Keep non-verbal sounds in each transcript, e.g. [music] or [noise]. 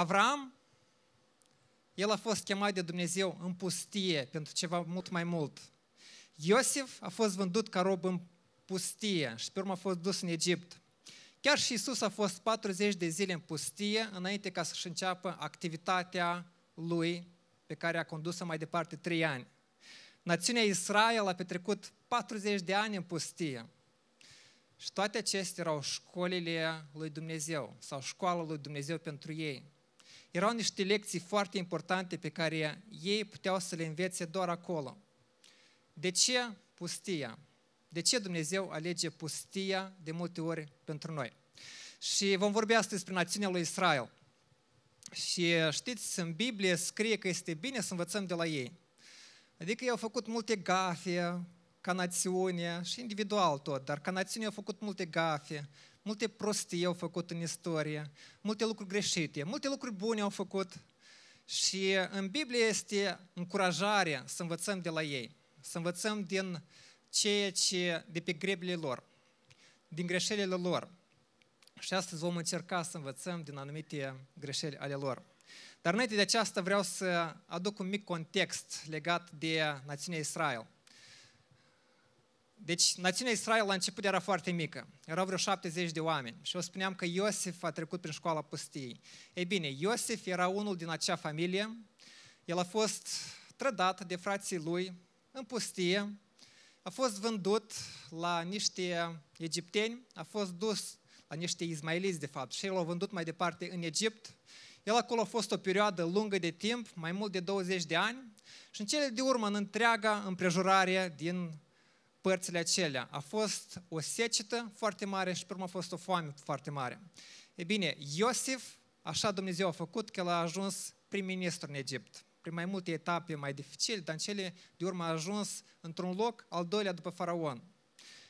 Avram, el a fost chemat de Dumnezeu în pustie pentru ceva mult mai mult. Iosif a fost vândut ca rob în pustie și pe urmă a fost dus în Egipt. Chiar și Isus a fost 40 de zile în pustie înainte ca să-și înceapă activitatea lui pe care a condus-o mai departe 3 ani. Națiunea Israel a petrecut 40 de ani în pustie. Și toate acestea erau școlile lui Dumnezeu sau școala lui Dumnezeu pentru ei. Erau niște lecții foarte importante pe care ei puteau să le învețe doar acolo. De ce pustia? De ce Dumnezeu alege pustia de multe ori pentru noi? Și vom vorbi astăzi despre națiunea lui Israel. Și știți, în Biblie scrie că este bine să învățăm de la ei. Adică ei au făcut multe gafe ca națiune și individual tot, dar ca națiune au făcut multe gafe, multe prostii au făcut în istorie, multe lucruri greșite, multe lucruri bune au făcut. Și în Biblie este încurajarea să învățăm de la ei, să învățăm din ceea ce, de pe grebile lor, din greșelile lor. Și astăzi vom încerca să învățăm din anumite greșeli ale lor. Dar înainte de aceasta vreau să aduc un mic context legat de națiunea Israel. Deci, națiunea Israel la început era foarte mică. Erau vreo 70 de oameni. Și eu spuneam că Iosif a trecut prin școala pustiei. Ei bine, Iosif era unul din acea familie. El a fost trădat de frații lui în pustie. A fost vândut la niște egipteni. A fost dus la niște izmaeliți, de fapt. Și el l-a vândut mai departe în Egipt. El acolo a fost o perioadă lungă de timp, mai mult de 20 de ani. Și în cele de urmă, în întreaga împrejurare din părțile acelea. A fost o secetă foarte mare și pe urmă a fost o foame foarte mare. E bine, Iosif, așa Dumnezeu a făcut că el a ajuns prim-ministru în Egipt. Prin mai multe etape mai dificile, dar în cele de urmă a ajuns într-un loc al doilea după faraon.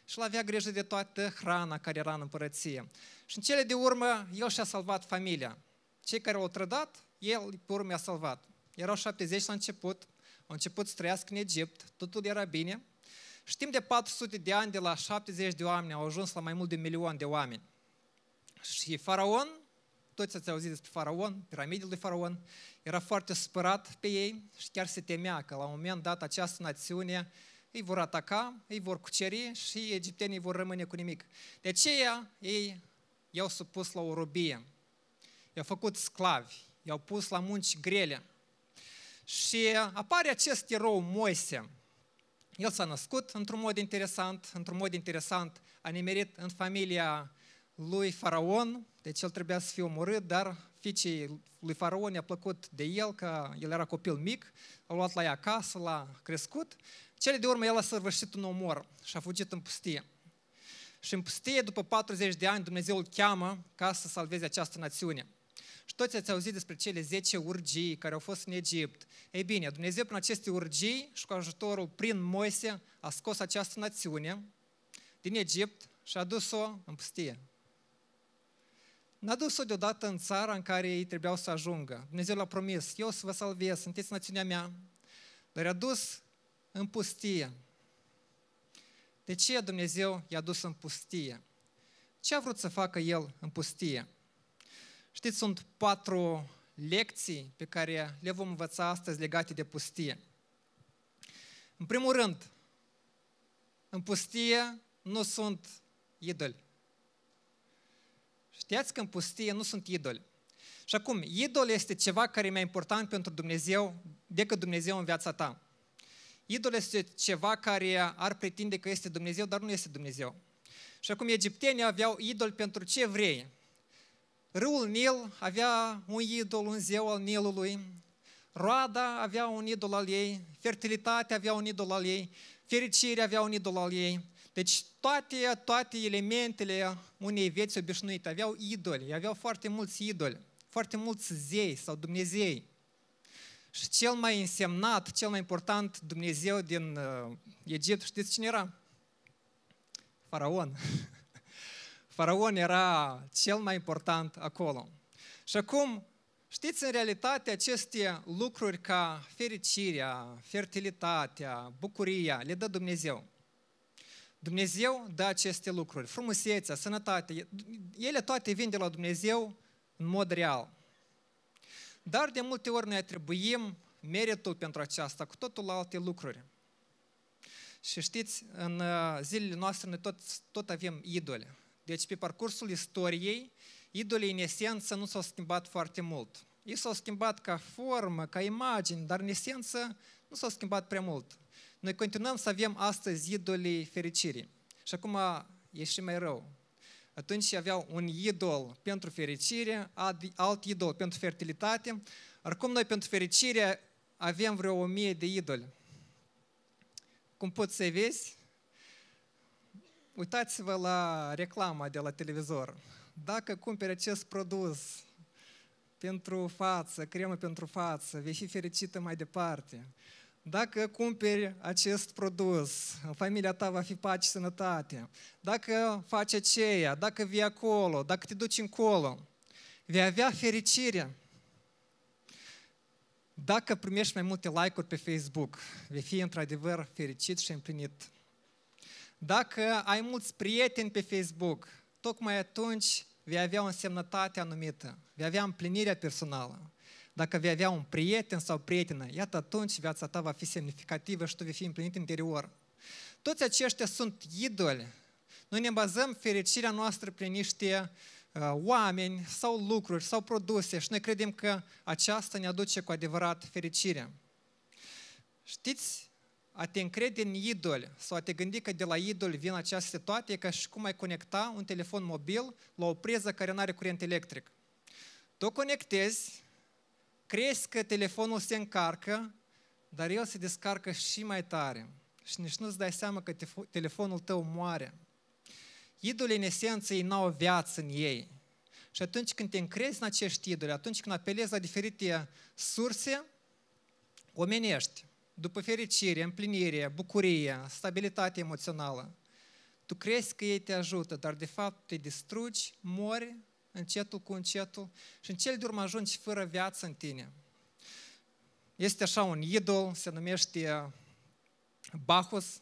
Și el avea grijă de toată hrana care era în împărăție. Și în cele de urmă, el și-a salvat familia. Cei care l-au trădat, el pe urmă i-a salvat. Erau 70 la început, au început să trăiască în Egipt, totul era bine, și timp de 400 de ani, de la 70 de oameni, au ajuns la mai mult de un milion de oameni. Și faraon, toți ați auzit despre faraon, piramidele lui faraon, era foarte supărat pe ei și chiar se temea că la un moment dat această națiune îi vor ataca, îi vor cuceri și egiptenii vor rămâne cu nimic. De aceea ei i-au supus la o robie, i-au făcut sclavi, i-au pus la munci grele. Și apare acest erou Moise, el s-a născut într-un mod interesant, într-un mod interesant a nimerit în familia lui Faraon, deci el trebuia să fie omorât, dar fiicei lui Faraon i-a plăcut de el, că el era copil mic, l-a luat la ea acasă, l-a crescut. Cele de urmă el a săvârșit un omor și a fugit în pustie. Și în pustie, după 40 de ani, Dumnezeu îl cheamă ca să salveze această națiune. Și toți ați auzit despre cele 10 urgii care au fost în Egipt. Ei bine, Dumnezeu prin aceste urgii și cu ajutorul prin Moise a scos această națiune din Egipt și a dus-o în pustie. N-a dus-o deodată în țara în care ei trebuiau să ajungă. Dumnezeu l-a promis, eu să vă salvez, sunteți națiunea mea. Dar i-a dus în pustie. De ce Dumnezeu i-a dus în pustie? Ce a vrut să facă El în pustie? Știți, sunt patru lecții pe care le vom învăța astăzi legate de pustie. În primul rând, în pustie nu sunt idoli. Știați că în pustie nu sunt idoli. Și acum, idol este ceva care e mai important pentru Dumnezeu decât Dumnezeu în viața ta. Idol este ceva care ar pretinde că este Dumnezeu, dar nu este Dumnezeu. Și acum egiptenii aveau idol pentru ce vrei. Râul Nil avea un idol, un zeu al Nilului, roada avea un idol al ei, fertilitatea avea un idol al ei, fericirea avea un idol al ei. Deci toate, toate elementele unei vieți obișnuite aveau idoli, aveau foarte mulți idoli, foarte mulți zei sau Dumnezei. Și cel mai însemnat, cel mai important Dumnezeu din uh, Egipt, știți cine era? Faraon. [laughs] Faraon era cel mai important acolo. Și acum, știți, în realitate, aceste lucruri ca fericirea, fertilitatea, bucuria, le dă Dumnezeu. Dumnezeu dă aceste lucruri, frumusețea, sănătatea, ele toate vin de la Dumnezeu în mod real. Dar de multe ori noi atribuim meritul pentru aceasta cu totul alte lucruri. Și știți, în uh, zilele noastre noi tot, tot avem idoli. Deci pe parcursul istoriei, idolii în esență nu s-au schimbat foarte mult. Ei s-au schimbat ca formă, ca imagini, dar în esență nu s-au schimbat prea mult. Noi continuăm să avem astăzi idolii fericirii. Și acum e și mai rău. Atunci aveau un idol pentru fericire, alt idol pentru fertilitate, acum noi pentru fericire avem vreo o mie de idoli. Cum poți să vezi? Uitați-vă la reclama de la televizor. Dacă cumperi acest produs pentru față, cremă pentru față, vei fi fericită mai departe. Dacă cumperi acest produs, în familia ta va fi pace și sănătate. Dacă faci aceea, dacă vii acolo, dacă te duci încolo, vei avea fericire. Dacă primești mai multe like-uri pe Facebook, vei fi într-adevăr fericit și împlinit. Dacă ai mulți prieteni pe Facebook, tocmai atunci vei avea o însemnătate anumită, vei avea împlinirea personală. Dacă vei avea un prieten sau prietenă, iată atunci viața ta va fi semnificativă și tu vei fi împlinit interior. Toți aceștia sunt idoli. Noi ne bazăm fericirea noastră prin niște uh, oameni sau lucruri sau produse și noi credem că aceasta ne aduce cu adevărat fericirea. Știți, a te încrede în idol sau a te gândi că de la idol vin aceste toate, e ca și cum ai conecta un telefon mobil la o priză care nu are curent electric. Tu conectezi, crezi că telefonul se încarcă, dar el se descarcă și mai tare. Și nici nu-ți dai seama că telefonul tău moare. Idolii, în esență, ei n-au viață în ei. Și atunci când te încrezi în acești idoli, atunci când apelezi la diferite surse omenești, după fericire, împlinire, bucurie, stabilitate emoțională, tu crezi că ei te ajută, dar de fapt te distrugi, mori încetul cu încetul și în cel de urmă ajungi fără viață în tine. Este așa un idol, se numește Bacchus.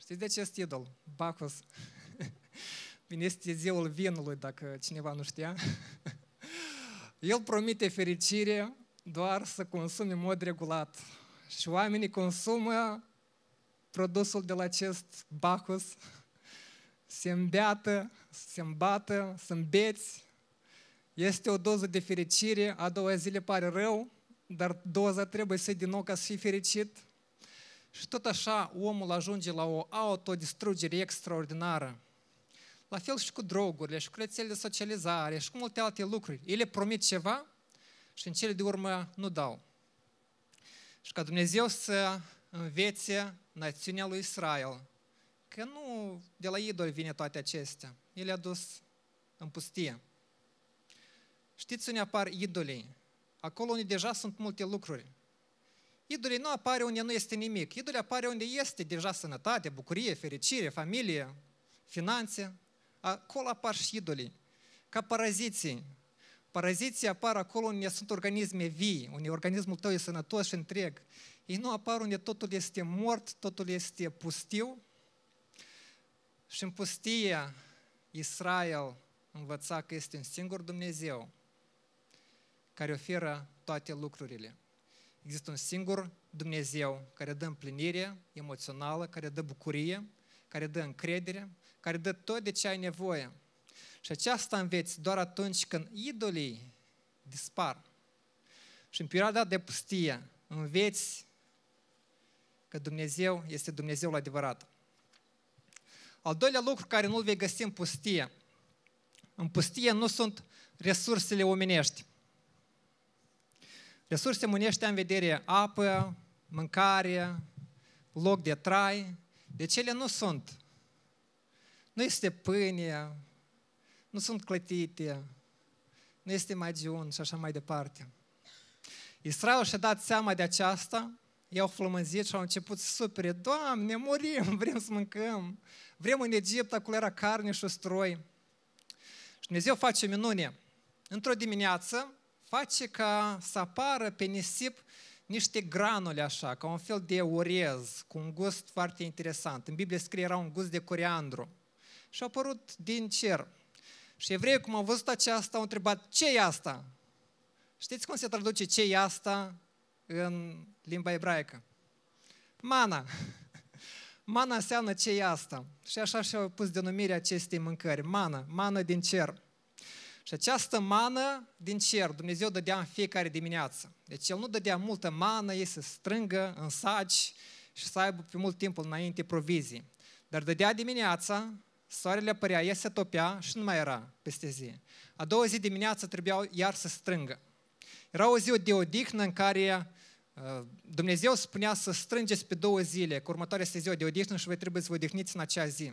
Știți de ce este idol? Bacchus. [laughs] Bine, este zeul vinului, dacă cineva nu știa. [laughs] El promite fericire doar să consume în mod regulat. Și oamenii consumă produsul de la acest Bacchus, se îmbeată, se îmbată, se îmbeți, este o doză de fericire, a doua zi le pare rău, dar doza trebuie să din nou ca să fii fericit. Și tot așa omul ajunge la o autodistrugere extraordinară. La fel și cu drogurile, și cu rețele de socializare, și cu multe alte lucruri. Ele promit ceva și în cele de urmă nu dau. Și ca Dumnezeu să învețe națiunea lui Israel că nu de la idol vine toate acestea. El a dus în pustie. Știți unde apar idolii? Acolo unde deja sunt multe lucruri. Idolii nu apare unde nu este nimic. Idolii apare unde este deja sănătate, bucurie, fericire, familie, finanțe. Acolo apar și idolii. Ca paraziții. Paraziții apar acolo unde sunt organisme vii, unde organismul tău e sănătos și întreg. Ei nu apar unde totul este mort, totul este pustiu. Și în pustie Israel învăța că este un singur Dumnezeu care oferă toate lucrurile. Există un singur Dumnezeu care dă împlinire emoțională, care dă bucurie, care dă încredere, care dă tot de ce ai nevoie. Și aceasta înveți doar atunci când idolii dispar. Și în perioada de pustie înveți că Dumnezeu este Dumnezeul adevărat. Al doilea lucru care nu-l vei găsi în pustie. În pustie nu sunt resursele omenești. Resurse omenești în vedere apă, mâncare, loc de trai. Deci ele nu sunt. Nu este pâine, nu sunt clătite, nu este magiun și așa mai departe. Israel și-a dat seama de aceasta, i-au flămânzit și au început să supere, Doamne, murim, [laughs] vrem să mâncăm, vrem în Egipt, acolo era carne și ustroi. Și Dumnezeu face minune. Într-o dimineață face ca să apară pe nisip niște granule așa, ca un fel de orez, cu un gust foarte interesant. În Biblie scrie era un gust de coriandru. Și a apărut din cer. Și evreii, cum au văzut aceasta, au întrebat, ce e asta? Știți cum se traduce ce e asta în limba ebraică? Mana. [laughs] Mana înseamnă ce e asta. Și așa și-au pus denumirea acestei mâncări. Mana, mană din cer. Și această mană din cer, Dumnezeu dădea în fiecare dimineață. Deci El nu dădea multă mană, ei să strângă în saci și să aibă pe mult timp înainte provizii. Dar dădea dimineața, soarele apărea, el se topea și nu mai era peste zi. A doua zi dimineața trebuiau iar să strângă. Era o zi de odihnă în care uh, Dumnezeu spunea să strângeți pe două zile, că următoarea este ziua de odihnă și voi trebuie să vă odihniți în acea zi.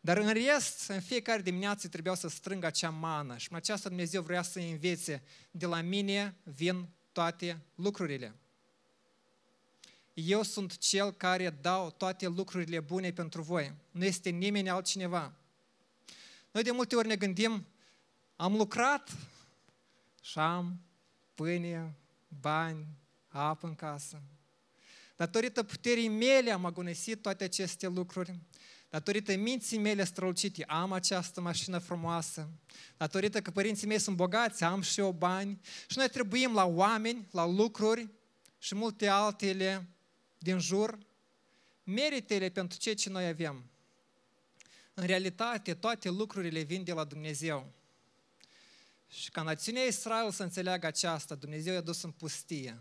Dar în rest, în fiecare dimineață trebuiau să strângă acea mană și în aceasta Dumnezeu vrea să învețe, de la mine vin toate lucrurile. Eu sunt cel care dau toate lucrurile bune pentru voi. Nu este nimeni altcineva. Noi de multe ori ne gândim, am lucrat și am pâine, bani, apă în casă. Datorită puterii mele am agonisit toate aceste lucruri. Datorită minții mele strălucite, am această mașină frumoasă. Datorită că părinții mei sunt bogați, am și eu bani. Și noi trebuim la oameni, la lucruri și multe altele din jur, meritele pentru ceea ce noi avem. În realitate, toate lucrurile vin de la Dumnezeu. Și ca națiunea Israel să înțeleagă aceasta, Dumnezeu i-a dus în pustie,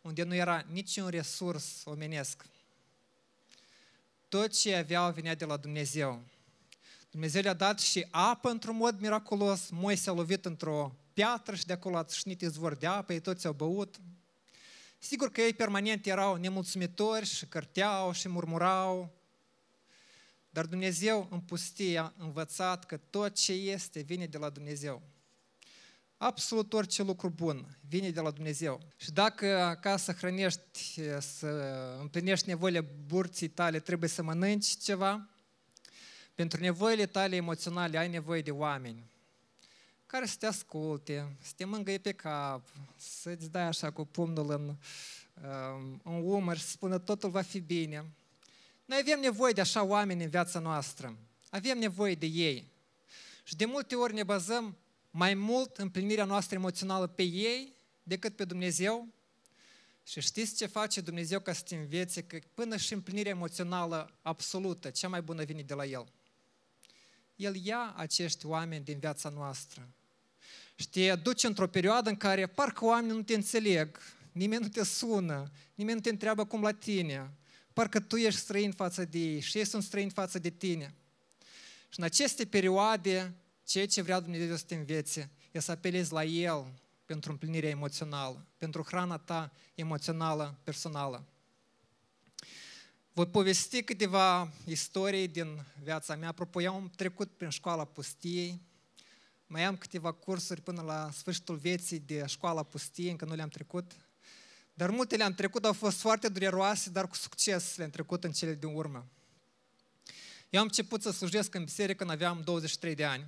unde nu era niciun resurs omenesc. Tot ce aveau venea de la Dumnezeu. Dumnezeu le-a dat și apă într-un mod miraculos. Moise a lovit într-o piatră și de acolo a țâșnit izvor de apă, ei toți au băut. Sigur că ei permanent erau nemulțumitori și cărteau și murmurau, dar Dumnezeu în pustie a învățat că tot ce este vine de la Dumnezeu. Absolut orice lucru bun vine de la Dumnezeu. Și dacă ca să hrănești, să împlinești nevoile burții tale, trebuie să mănânci ceva, pentru nevoile tale emoționale ai nevoie de oameni care să te asculte, să te mângâie pe cap, să-ți dai așa cu pumnul în, um, în umăr și să spună totul va fi bine. Noi avem nevoie de așa oameni în viața noastră. Avem nevoie de ei. Și de multe ori ne bazăm mai mult împlinirea noastră emoțională pe ei decât pe Dumnezeu. Și știți ce face Dumnezeu ca să te învețe? Că până și împlinirea emoțională absolută, cea mai bună vine de la El. El ia acești oameni din viața noastră și te duce într-o perioadă în care parcă oamenii nu te înțeleg, nimeni nu te sună, nimeni nu te întreabă cum la tine, parcă tu ești străin față de ei și ei sunt străini față de tine. Și în aceste perioade, ceea ce vrea Dumnezeu să te învețe, e să apelezi la El pentru împlinirea emoțională, pentru hrana ta emoțională, personală. Voi povesti câteva istorii din viața mea. Apropo, eu am trecut prin școala pustiei, mai am câteva cursuri până la sfârșitul vieții de școala pustiei, încă nu le-am trecut. Dar multe le-am trecut, au fost foarte dureroase, dar cu succes le-am trecut în cele din urmă. Eu am început să slujesc în biserică când aveam 23 de ani.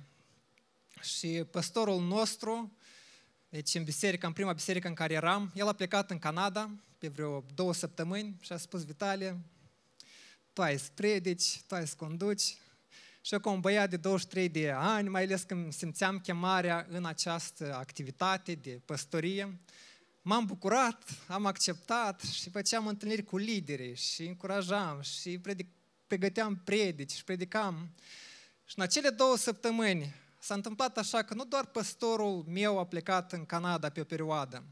Și păstorul nostru, deci în biserică, în prima biserică în care eram, el a plecat în Canada pe vreo două săptămâni și a spus, Vitalie, tu ai să predici, tu ai să conduci, și eu ca un băiat de 23 de ani, mai ales când simțeam chemarea în această activitate de păstorie, m-am bucurat, am acceptat și făceam întâlniri cu lideri și încurajam și predic, pregăteam predici și predicam. Și în acele două săptămâni s-a întâmplat așa că nu doar păstorul meu a plecat în Canada pe o perioadă,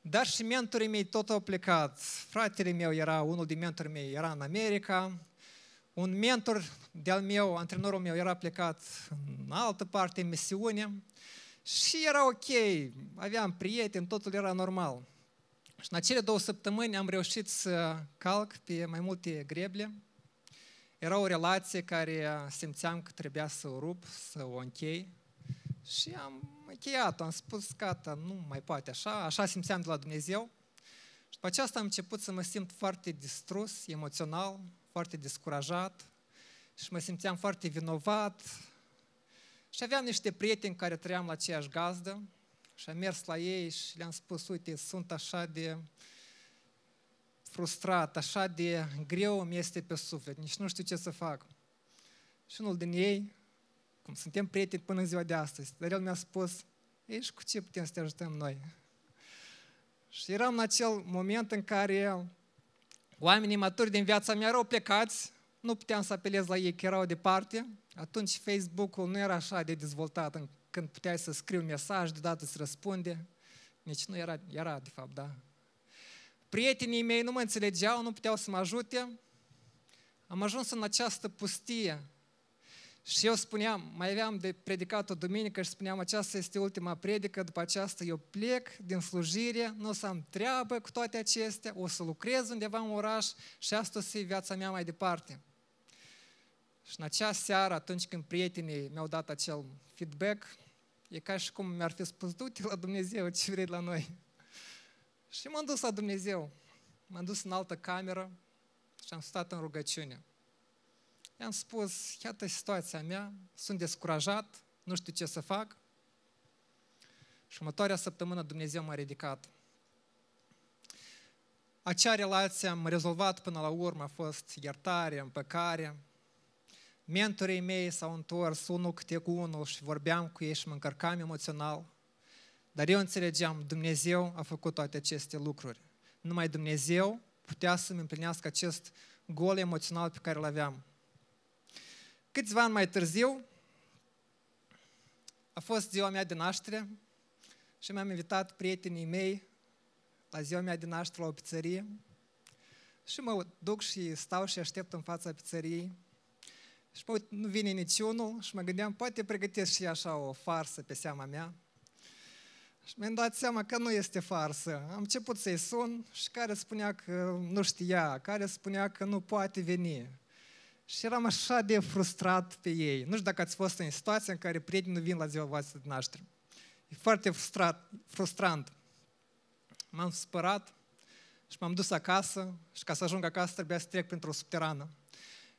dar și mentorii mei tot au plecat. Fratele meu era, unul din mentorii mei era în America, un mentor de-al meu, antrenorul meu, era plecat în altă parte, în misiune și era ok, aveam prieteni, totul era normal. Și în acele două săptămâni am reușit să calc pe mai multe greble. Era o relație care simțeam că trebuia să o rup, să o închei. Și am încheiat am spus, gata, nu mai poate așa, așa simțeam de la Dumnezeu. Și după aceasta am început să mă simt foarte distrus, emoțional, foarte descurajat și mă simțeam foarte vinovat. Și aveam niște prieteni care trăiam la aceeași gazdă și am mers la ei și le-am spus, uite, sunt așa de frustrat, așa de greu mi este pe suflet, nici nu știu ce să fac. Și unul din ei, cum suntem prieteni până în ziua de astăzi, dar el mi-a spus, Ești cu ce putem să te ajutăm noi? Și eram în acel moment în care oamenii maturi din viața mea erau plecați, nu puteam să apelez la ei că erau departe. Atunci Facebook-ul nu era așa de dezvoltat când puteai să scrii un mesaj, deodată să răspunde. Nici nu era, era de fapt, da. Prietenii mei nu mă înțelegeau, nu puteau să mă ajute. Am ajuns în această pustie. Și eu spuneam, mai aveam de predicat o duminică și spuneam, aceasta este ultima predică, după aceasta eu plec din slujire, nu o să am treabă cu toate acestea, o să lucrez undeva în oraș și asta o să fie viața mea mai departe. Și în acea seară, atunci când prietenii mi-au dat acel feedback, e ca și cum mi-ar fi spus, du-te la Dumnezeu, ce vrei la noi. Și m-am dus la Dumnezeu. M-am dus în altă cameră și am stat în rugăciune. I-am spus, iată situația mea, sunt descurajat, nu știu ce să fac. Și următoarea săptămână Dumnezeu m-a ridicat. Acea relație am rezolvat până la urmă, a fost iertare, împăcare. Mentorii mei s-au întors unul câte cu unul și vorbeam cu ei și mă încărcam emoțional. Dar eu înțelegeam, Dumnezeu a făcut toate aceste lucruri. Numai Dumnezeu putea să-mi împlinească acest gol emoțional pe care îl aveam. Câțiva ani mai târziu, a fost ziua mea de naștere și mi-am invitat prietenii mei la ziua mea de naștere la o pizzerie și mă duc și stau și aștept în fața pizzeriei și mă uit, nu vine niciunul și mă gândeam, poate pregătesc și așa o farsă pe seama mea. Și mi-am dat seama că nu este farsă. Am început să-i sun și care spunea că nu știa, care spunea că nu poate veni. Și eram așa de frustrat pe ei. Nu știu dacă ați fost în situația în care prietenii nu vin la ziua voastră de naștere. E foarte frustrat, frustrant. M-am spărat și m-am dus acasă și ca să ajung acasă trebuia să trec printr-o subterană.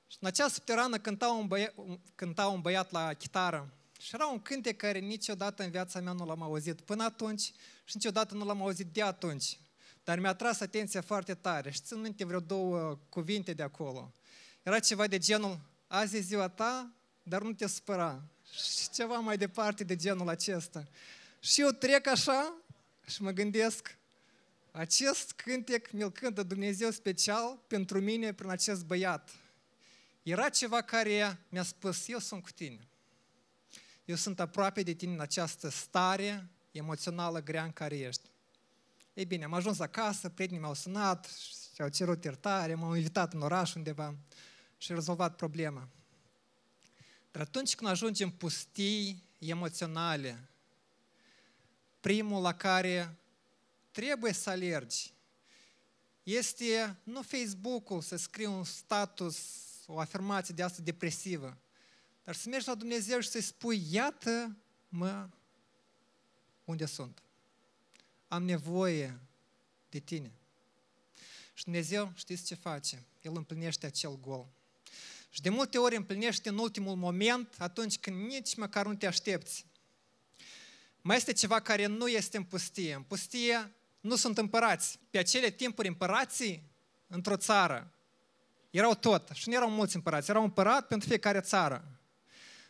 Și în acea subterană cânta un, băiat, cânta un băiat la chitară. Și era un cântec care niciodată în viața mea nu l-am auzit până atunci și niciodată nu l-am auzit de atunci. Dar mi-a tras atenția foarte tare și țin minte vreo două cuvinte de acolo. Era ceva de genul, azi e ziua ta, dar nu te spăra. Și ceva mai departe de genul acesta. Și eu trec așa și mă gândesc, acest cântec mi-l cântă Dumnezeu special pentru mine prin acest băiat. Era ceva care mi-a spus, eu sunt cu tine. Eu sunt aproape de tine în această stare emoțională grea în care ești. Ei bine, am ajuns acasă, prietenii m-au sunat și au cerut iertare, m-au invitat în oraș undeva și rezolvat problema. Dar atunci când ajungi în pustii emoționale, primul la care trebuie să alergi este nu Facebook-ul să scrii un status, o afirmație de asta depresivă, dar să mergi la Dumnezeu și să-i spui, iată-mă unde sunt. Am nevoie de tine. Și Dumnezeu, știți ce face? El împlinește acel gol. Și de multe ori împlinește în ultimul moment, atunci când nici măcar nu te aștepți. Mai este ceva care nu este în pustie. În pustie nu sunt împărați. Pe acele timpuri împărații într-o țară erau tot. Și nu erau mulți împărați. Era un împărat pentru fiecare țară.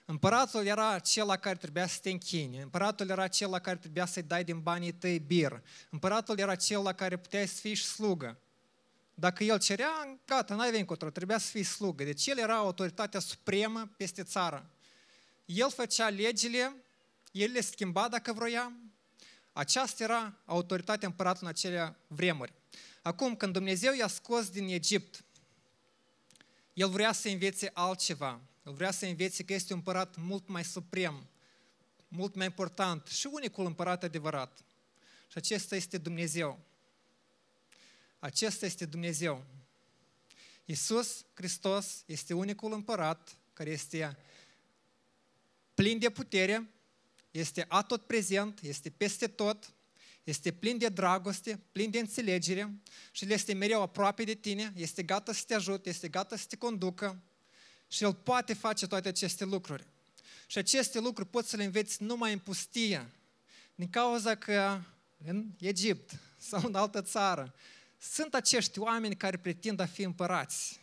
Împăratul era cel la care trebuia să te închini. Împăratul era cel la care trebuia să-i dai din banii tăi bir. Împăratul era cel la care puteai să fii și slugă. Dacă el cerea, gata, n-ai venit încotro, trebuia să fii slugă. Deci el era autoritatea supremă peste țară. El făcea legile, el le schimba dacă vroia. Aceasta era autoritatea împăratului în acele vremuri. Acum, când Dumnezeu i-a scos din Egipt, el vrea să învețe altceva. El vrea să învețe că este un împărat mult mai suprem, mult mai important și unicul împărat adevărat. Și acesta este Dumnezeu. Acesta este Dumnezeu. Iisus Hristos este unicul împărat care este plin de putere, este atot prezent, este peste tot, este plin de dragoste, plin de înțelegere și El este mereu aproape de tine, este gata să te ajute, este gata să te conducă și El poate face toate aceste lucruri. Și aceste lucruri poți să le înveți numai în pustie, din cauza că în Egipt sau în altă țară sunt acești oameni care pretind a fi împărați.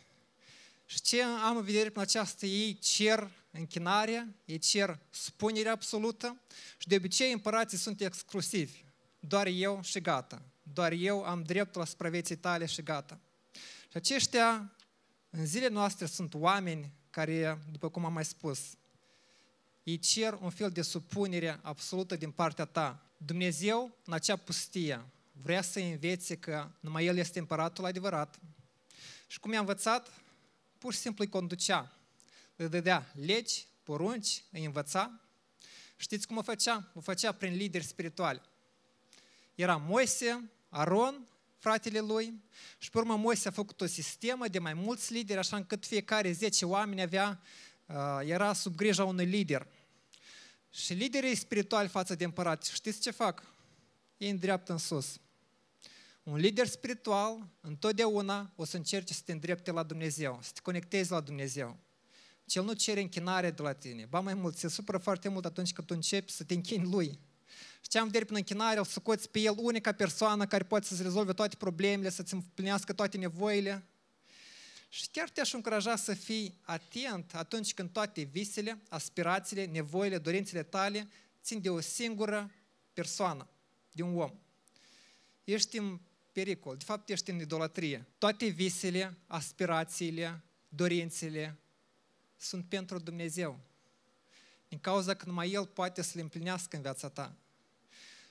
Și ce am în vedere prin aceasta? Ei cer închinarea, ei cer spunerea absolută și de obicei împărații sunt exclusivi. Doar eu și gata. Doar eu am dreptul asupra vieții tale și gata. Și aceștia, în zilele noastre, sunt oameni care, după cum am mai spus, ei cer un fel de supunere absolută din partea ta. Dumnezeu, în acea pustie, vrea să învețe că numai El este împăratul adevărat. Și cum i-a învățat, pur și simplu îi conducea. Îi dădea legi, porunci, îi învăța. Știți cum o făcea? O făcea prin lideri spirituali. Era Moise, Aron, fratele lui, și pe urmă Moise a făcut o sistemă de mai mulți lideri, așa încât fiecare 10 oameni avea, uh, era sub grija unui lider. Și liderii spirituali față de împărat, știți ce fac? Ei îndreaptă în sus. Un lider spiritual întotdeauna o să încerce să te îndrepte la Dumnezeu, să te conectezi la Dumnezeu. Cel nu cere închinare de la tine. Ba mai mult, se supără foarte mult atunci când tu începi să te închini Lui. Și ce am vedere prin închinare, îl scoți pe El unica persoană care poate să-ți rezolve toate problemele, să-ți împlinească toate nevoile. Și chiar te-aș încuraja să fii atent atunci când toate visele, aspirațiile, nevoile, dorințele tale țin de o singură persoană, de un om. Ești în pericol, de fapt ești în idolatrie. Toate visele, aspirațiile, dorințele sunt pentru Dumnezeu. Din cauza că numai El poate să le împlinească în viața ta.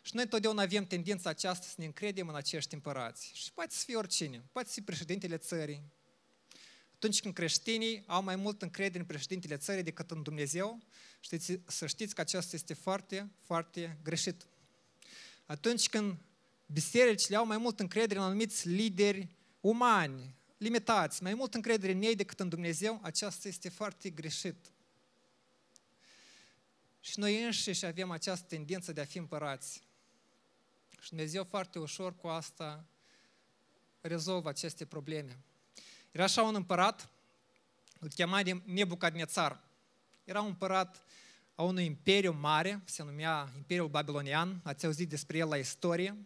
Și noi totdeauna avem tendința aceasta să ne încredem în acești împărați. Și poate să fie oricine. Poate să fie președintele țării. Atunci când creștinii au mai mult încredere în președintele țării decât în Dumnezeu, știți, să știți că aceasta este foarte, foarte greșit. Atunci când bisericile au mai mult încredere în anumiți lideri umani, limitați, mai mult încredere în ei decât în Dumnezeu, aceasta este foarte greșit. Și noi înșiși avem această tendință de a fi împărați. Și Dumnezeu foarte ușor cu asta rezolvă aceste probleme. Era așa un împărat, îl chema de Nebucadnețar. Era un împărat a unui imperiu mare, se numea Imperiul Babilonian, ați auzit despre el la istorie.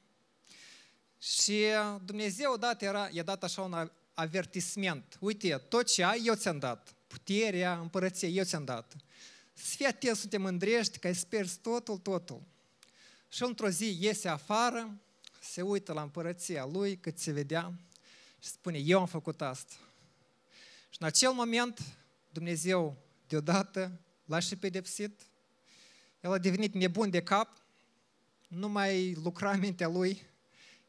Și Dumnezeu odată era, i-a dat așa un avertisment. Uite, tot ce ai, eu ți-am dat. Puterea, împărăția, eu ți-am dat. Să fii atent să te mândrești, că ai sperzi totul, totul. Și într-o zi iese afară, se uită la împărăția lui, cât se vedea, și spune, eu am făcut asta. Și în acel moment, Dumnezeu deodată l-a și pedepsit, el a devenit nebun de cap, nu mai lucra mintea lui,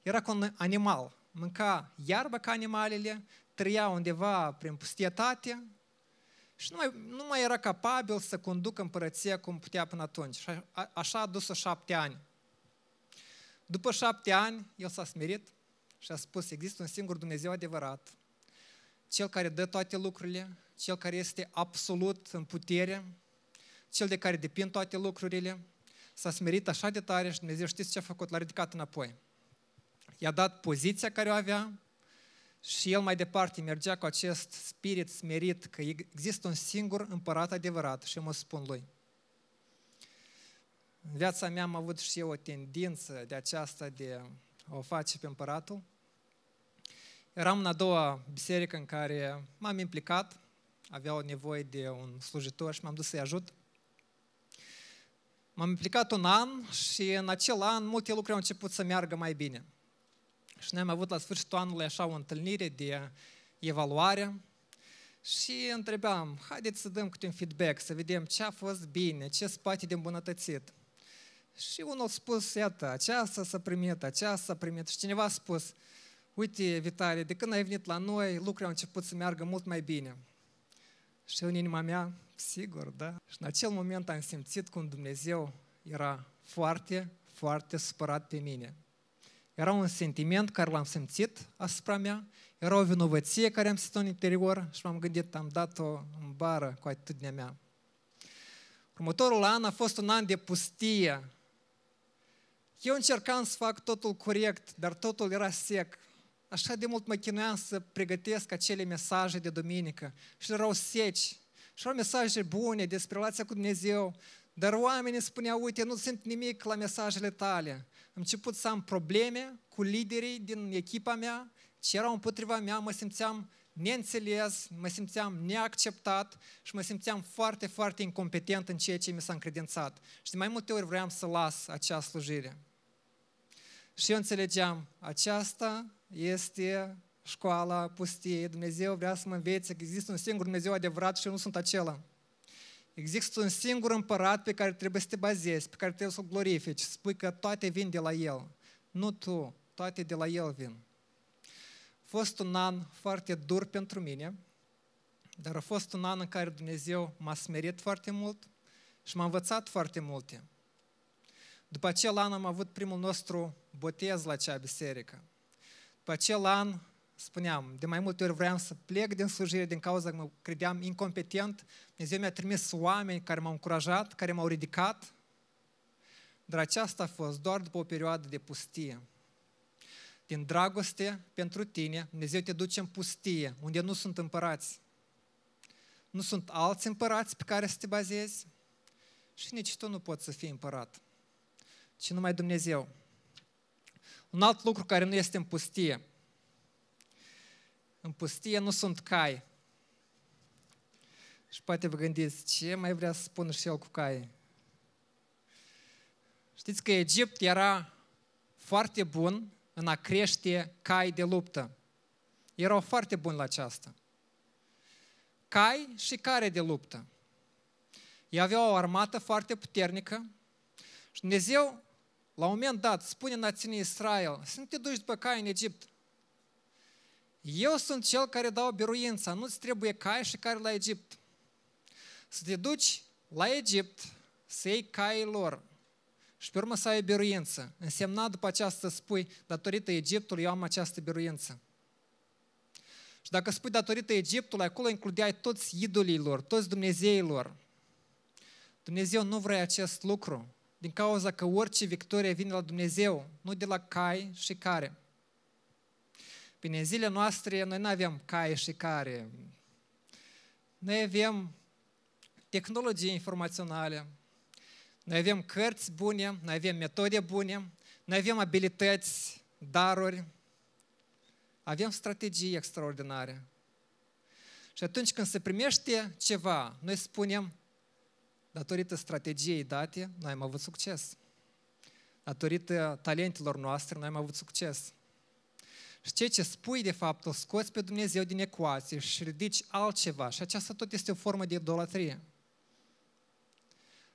era ca un animal, mânca iarbă ca animalele, trăia undeva prin pustietate și nu mai, nu mai era capabil să conducă împărăția cum putea până atunci. Și a, așa a dus-o șapte ani. După șapte ani, el s-a smerit și a spus, există un singur Dumnezeu adevărat, Cel care dă toate lucrurile, Cel care este absolut în putere, Cel de care depind toate lucrurile, s-a smerit așa de tare și Dumnezeu știți ce a făcut? L-a ridicat înapoi. I-a dat poziția care o avea și el mai departe mergea cu acest spirit smerit că există un singur împărat adevărat și mă spun lui. În viața mea am avut și eu o tendință de aceasta de a o face pe împăratul. Eram în a doua biserică în care m-am implicat, aveau nevoie de un slujitor și m-am dus să-i ajut. M-am implicat un an și în acel an multe lucruri au început să meargă mai bine. Și noi am avut la sfârșitul anului așa o întâlnire de evaluare și întrebam, haideți să dăm câte un feedback, să vedem ce a fost bine, ce se poate de îmbunătățit. Și unul a spus, iată, aceasta s-a primit, aceasta s-a primit. Și cineva a spus, uite, Vitalie, de când ai venit la noi, lucrurile au început să meargă mult mai bine. Și în inima mea, sigur, da. Și în acel moment am simțit cum Dumnezeu era foarte, foarte supărat pe mine. Era un sentiment care l-am simțit asupra mea, era o vinovăție care am simțit în interior și m-am gândit, am dat-o în bară cu atitudinea mea. Următorul an a fost un an de pustie, eu încercam să fac totul corect, dar totul era sec. Așa de mult mă chinuiam să pregătesc acele mesaje de duminică și erau seci. Și erau mesaje bune despre relația cu Dumnezeu, dar oamenii spuneau, uite, nu simt nimic la mesajele tale. Am început să am probleme cu liderii din echipa mea, ce erau împotriva mea, mă simțeam neînțeles, mă simțeam neacceptat și mă simțeam foarte, foarte incompetent în ceea ce mi s-a încredințat. Și de mai multe ori vreau să las acea slujire. Și eu înțelegeam, aceasta este școala pustiei. Dumnezeu vrea să mă învețe că există un singur Dumnezeu adevărat și eu nu sunt acela. Există un singur împărat pe care trebuie să te bazezi, pe care trebuie să-l glorifici, să spui că toate vin de la El. Nu tu, toate de la El vin. A fost un an foarte dur pentru mine, dar a fost un an în care Dumnezeu m-a smerit foarte mult și m-a învățat foarte multe. După acel an am avut primul nostru botez la acea biserică. După acel an, spuneam, de mai multe ori vreau să plec din slujire din cauza că mă credeam incompetent. Dumnezeu mi-a trimis oameni care m-au încurajat, care m-au ridicat. Dar aceasta a fost doar după o perioadă de pustie. Din dragoste pentru tine, Dumnezeu te duce în pustie, unde nu sunt împărați. Nu sunt alți împărați pe care să te bazezi și nici tu nu poți să fii împărat, ci numai Dumnezeu. Un alt lucru care nu este în pustie. În pustie nu sunt cai. Și poate vă gândiți, ce mai vrea să spună și el cu cai? Știți că Egipt era foarte bun în a crește cai de luptă. Erau foarte buni la aceasta. Cai și care de luptă. Ei aveau o armată foarte puternică și Dumnezeu, la un moment dat, spune națiunii Israel, să nu te duci după cai în Egipt. Eu sunt cel care dau biruința, nu-ți trebuie cai și care la Egipt. Să te duci la Egipt, să iei caii lor și pe urmă să ai biruință. Însemna după aceasta să spui, datorită Egiptului eu am această biruință. Și dacă spui datorită Egiptului, acolo includeai toți idolilor, toți Dumnezeilor. Dumnezeu nu vrea acest lucru, din cauza că orice victorie vine la Dumnezeu, nu de la cai și care. Bine, în zilele noastre noi nu avem cai și care. Noi avem tehnologie informaționale, noi avem cărți bune, noi avem metode bune, noi avem abilități, daruri, avem strategii extraordinare. Și atunci când se primește ceva, noi spunem, datorită strategiei date, noi am avut succes. Datorită talentelor noastre, noi am avut succes. Și ceea ce spui, de fapt, o scoți pe Dumnezeu din ecuație și ridici altceva. Și aceasta tot este o formă de idolatrie.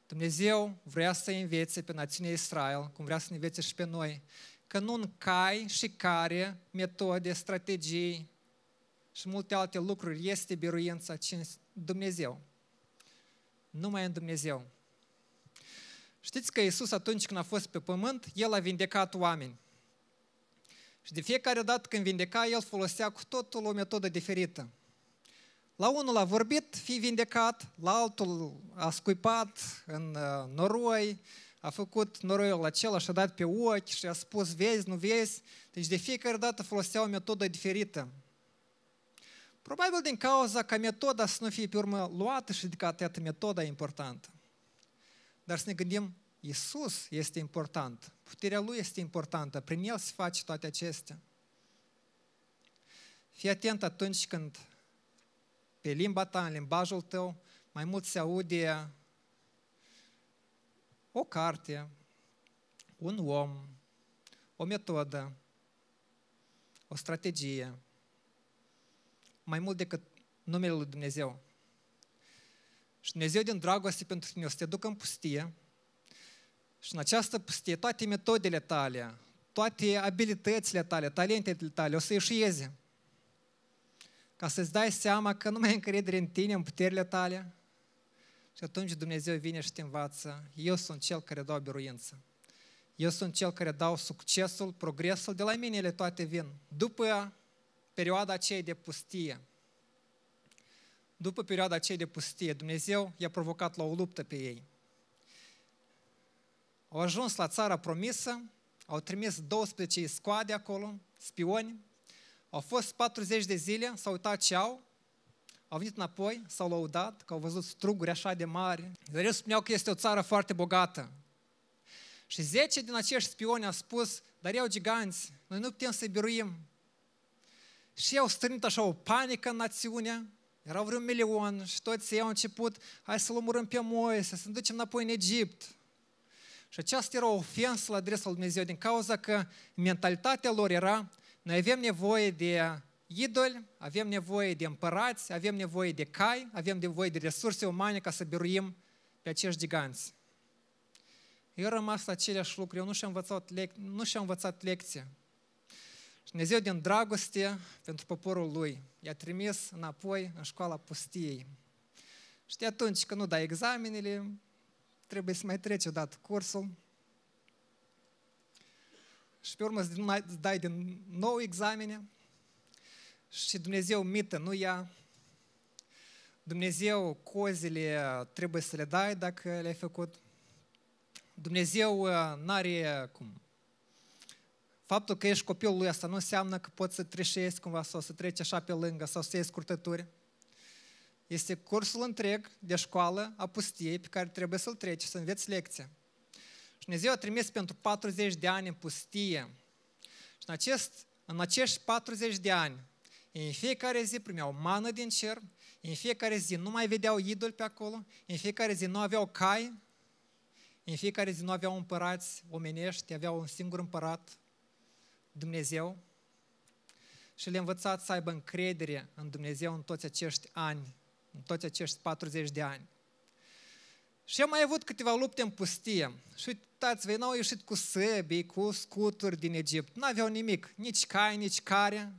Dumnezeu vrea să învețe pe națiunea Israel, cum vrea să ne învețe și pe noi, că nu în cai și care, metode, strategii și multe alte lucruri este biruința, ci în Dumnezeu. Numai în Dumnezeu. Știți că Iisus atunci când a fost pe pământ, El a vindecat oameni. Și de fiecare dată când vindeca, El folosea cu totul o metodă diferită. La unul a vorbit, fi vindecat, la altul a scuipat în uh, noroi, a făcut noroiul acela și a dat pe ochi și a spus vezi, nu vezi. Deci de fiecare dată folosea o metodă diferită. Probabil din cauza ca metoda să nu fie pe urmă luată și de atât metoda e importantă. Dar să ne gândim, Iisus este important, puterea Lui este importantă, prin El se face toate acestea. Fii atent atunci când pe limba ta, în limbajul tău, mai mult se aude o carte, un om, o metodă, o strategie, mai mult decât numele lui Dumnezeu. Și Dumnezeu din dragoste pentru tine o să te ducă în pustie și în această pustie toate metodele tale, toate abilitățile tale, talentele tale o să ieșieze ca să-ți dai seama că nu mai ai încredere în tine, în puterile tale. Și atunci Dumnezeu vine și te învață, eu sunt Cel care dau biruință. Eu sunt Cel care dau succesul, progresul, de la mine ele toate vin. După perioada aceea de pustie, după perioada aceea de pustie, Dumnezeu i-a provocat la o luptă pe ei. Au ajuns la țara promisă, au trimis 12 scoade acolo, spioni, au fost 40 de zile, s-au uitat ce au, au venit înapoi, s-au lăudat, că au văzut struguri așa de mari. Dar eu spuneau că este o țară foarte bogată. Și 10 din acești spioni au spus, dar eu giganți, noi nu putem să-i biruim. Și au strânit așa o panică în națiune, erau vreo un milion și toți ei au început, hai să-l omorâm pe Moise, să ne ducem înapoi în Egipt. Și aceasta era o ofensă la adresa lui Dumnezeu din cauza că mentalitatea lor era, noi avem nevoie de idoli, avem nevoie de împărați, avem nevoie de cai, avem nevoie de resurse umane ca să biruim pe acești giganți. Eu rămas la aceleași lucruri, eu nu și-am învățat, lec- nu și-am învățat lecția. Și Dumnezeu din dragoste pentru poporul lui i-a trimis înapoi în școala pustiei. Și de atunci când nu dai examenele, trebuie să mai treci odată cursul. Și pe urmă îți dai din nou examene și Dumnezeu mită, nu ia. Dumnezeu cozile trebuie să le dai dacă le-ai făcut. Dumnezeu uh, nu are cum. Faptul că ești copilul lui asta nu înseamnă că poți să treșezi cumva sau să treci așa pe lângă sau să iei scurtături. Este cursul întreg de școală a pustiei pe care trebuie să-l treci, să înveți lecția. Și Dumnezeu a trimis pentru 40 de ani în pustie. Și în, acest, în acești 40 de ani, în fiecare zi primeau mană din cer, în fiecare zi nu mai vedeau idoli pe acolo, în fiecare zi nu aveau cai, în fiecare zi nu aveau împărați omenești, aveau un singur împărat, Dumnezeu. Și le învățat să aibă încredere în Dumnezeu în toți acești ani, în toți acești 40 de ani. Și am mai avut câteva lupte în pustie. Și uitați-vă, n-au ieșit cu săbii, cu scuturi din Egipt. Nu aveau nimic, nici cai, nici care.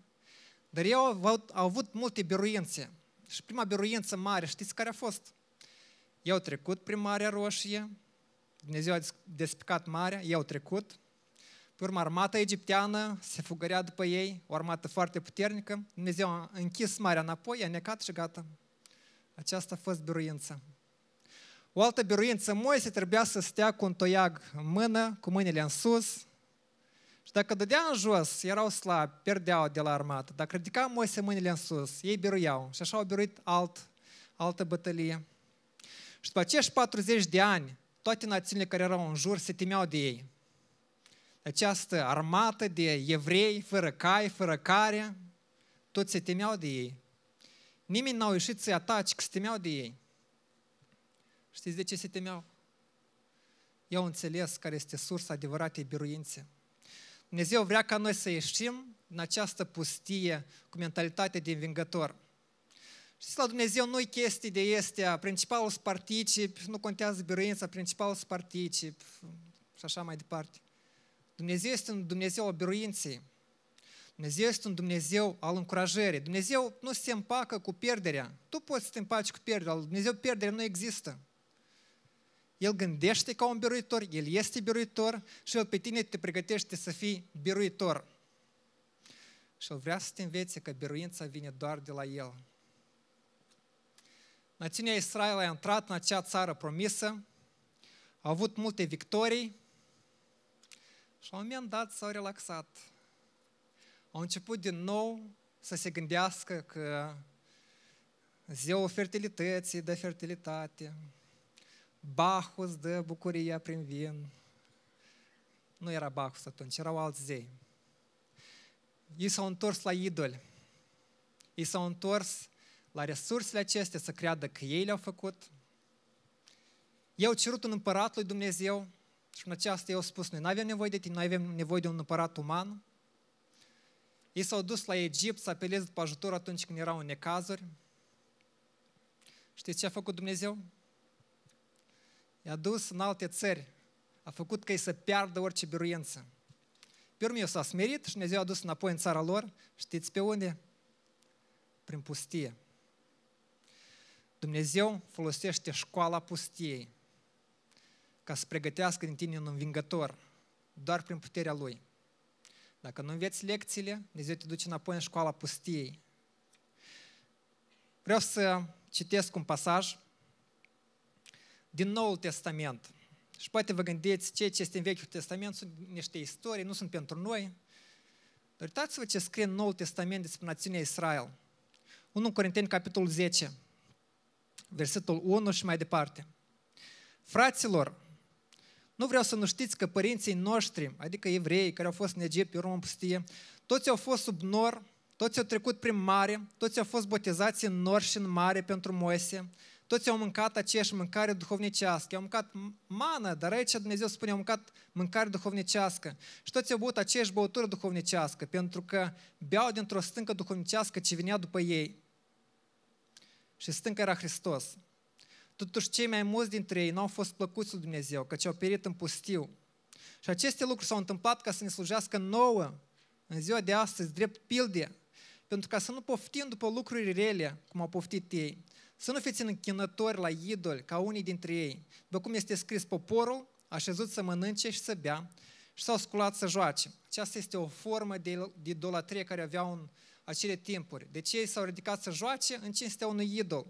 Dar ei au, au, au avut multe biruințe. Și prima biruință mare, știți care a fost? Ei au trecut prin Marea Roșie, Dumnezeu a despicat marea, ei au trecut. Pe urmă, armata egipteană se fugărea după ei, o armată foarte puternică. Dumnezeu a închis marea înapoi, a necat și gata. Aceasta a fost biruința. O altă biruință, Moise trebuia să stea cu un toiag în mână, cu mâinile în sus. Și dacă dădea în jos, erau slabi, pierdeau de la armată. Dacă ridica Moise mâinile în sus, ei biruiau. Și așa au biruit alt, altă bătălie. Și după acești 40 de ani, toate națiunile care erau în jur se temeau de ei. Această armată de evrei, fără cai, fără care, toți se temeau de ei. Nimeni n-au ieșit să-i ataci, că se temeau de ei. Știți de ce se temeau? Eu au înțeles care este sursa adevăratei biruințe. Dumnezeu vrea ca noi să ieșim în această pustie cu mentalitate de învingător. Știți, la Dumnezeu nu-i chestii de este, principalul să particip, nu contează biruința, principalul să particip și așa mai departe. Dumnezeu este un Dumnezeu al biruinței. Dumnezeu este un Dumnezeu al încurajării. Dumnezeu nu se împacă cu pierderea. Tu poți să te împaci cu pierderea. Dumnezeu pierderea nu există. El gândește ca un biruitor, El este biruitor și El pe tine te pregătește să fii biruitor. Și El vrea să te învețe că biruința vine doar de la El. Națiunea Israel a intrat în acea țară promisă, a avut multe victorii și la un moment dat s-au relaxat. Au început din nou să se gândească că zeul fertilității dă fertilitate, Bacchus dă bucuria prin vin. Nu era Bacchus atunci, erau alți zei. Ei s-au întors la idoli. Ei s-au întors la resursele acestea să creadă că ei le-au făcut. Ei au cerut un împărat lui Dumnezeu și în aceasta ei au spus, noi nu avem nevoie de tine, noi avem nevoie de un împărat uman. Ei s-au dus la Egipt să apeleze după ajutor atunci când erau în necazuri. Știți ce a făcut Dumnezeu? i-a dus în alte țări, a făcut ca ei să piardă orice biruință. Pe urmă s-a smerit și Dumnezeu a dus înapoi în țara lor. Știți pe unde? Prin pustie. Dumnezeu folosește școala pustiei ca să pregătească din tine un învingător doar prin puterea Lui. Dacă nu înveți lecțiile, Dumnezeu te duce înapoi în școala pustiei. Vreau să citesc un pasaj din Noul Testament. Și poate vă gândiți, ce ce este în Vechiul Testament sunt niște istorii, nu sunt pentru noi. Dar uitați-vă ce scrie în Noul Testament despre națiunea Israel. 1 Corinteni, capitolul 10, versetul 1 și mai departe. Fraților, nu vreau să nu știți că părinții noștri, adică evrei care au fost în Egipt, pe urmă în pustie, toți au fost sub nor toți au trecut prin mare, toți au fost botezați în nor și în mare pentru Moise, toți au mâncat aceeași mâncare duhovnicească. Au mâncat mană, dar aici Dumnezeu spune, au mâncat mâncare duhovnicească. Și toți au băut aceeași băutură duhovnicească, pentru că beau dintr-o stâncă duhovnicească ce venea după ei. Și stânca era Hristos. Totuși, cei mai mulți dintre ei nu au fost plăcuți lui Dumnezeu, căci au perit în pustiu. Și aceste lucruri s-au întâmplat ca să ne slujească nouă, în ziua de astăzi, drept pilde, pentru ca să nu poftim după lucruri rele, cum au poftit ei, să nu fiți închinători la idoli, ca unii dintre ei. După cum este scris, poporul a șezut să mănânce și să bea și s-au sculat să joace. Aceasta este o formă de idolatrie care aveau în acele timpuri. Deci ei s-au ridicat să joace în cinstea unui idol.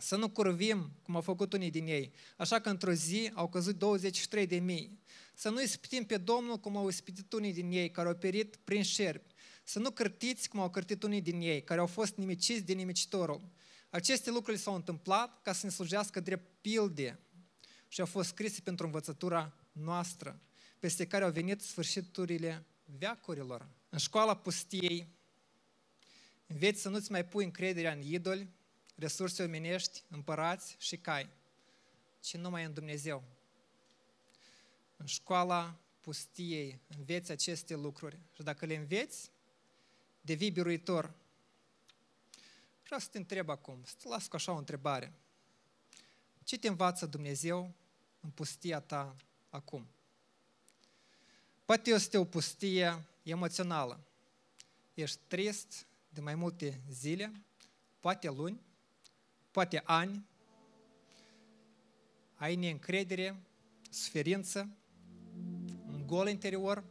Să nu curvim, cum au făcut unii din ei. Așa că într-o zi au căzut 23 de mii. Să nu ispitim pe Domnul cum au ispitit unii din ei, care au perit prin șerpi. Să nu cârtiți cum au cârtit unii din ei, care au fost nimiciți de nimicitorul. Aceste lucruri s-au întâmplat ca să ne slujească drept pilde și au fost scrise pentru învățătura noastră, peste care au venit sfârșiturile veacurilor. În școala pustiei înveți să nu-ți mai pui încrederea în idoli, resurse omenești, împărați și cai, ci numai în Dumnezeu. În școala pustiei înveți aceste lucruri și dacă le înveți, devii biruitor Vreau să te întreb acum, să te las cu așa o întrebare. Ce te învață Dumnezeu în pustia ta acum? Poate este o pustie emoțională. Ești trist de mai multe zile, poate luni, poate ani, ai neîncredere, suferință, un gol interior,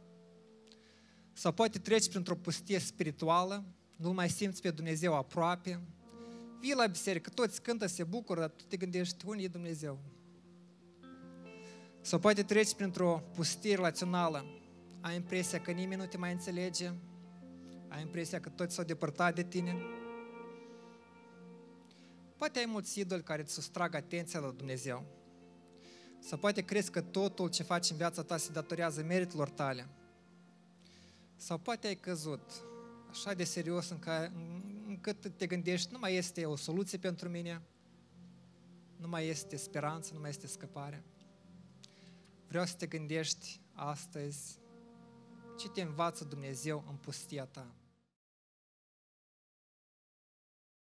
sau poate treci printr-o pustie spirituală, nu mai simți pe Dumnezeu aproape, vii la biserică, toți cântă, se bucură, dar tu te gândești, unde e Dumnezeu? Sau poate treci printr-o pustie relațională, ai impresia că nimeni nu te mai înțelege, ai impresia că toți s-au depărtat de tine. Poate ai mulți idoli care îți sustrag atenția la Dumnezeu. Sau poate crezi că totul ce faci în viața ta se datorează meritelor tale. Sau poate ai căzut așa de serios în care, încât te gândești, nu mai este o soluție pentru mine, nu mai este speranță, nu mai este scăpare. Vreau să te gândești astăzi ce te învață Dumnezeu în pustia ta.